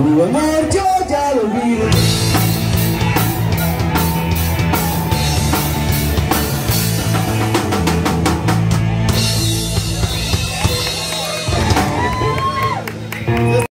Tu yo ya lo olvidé.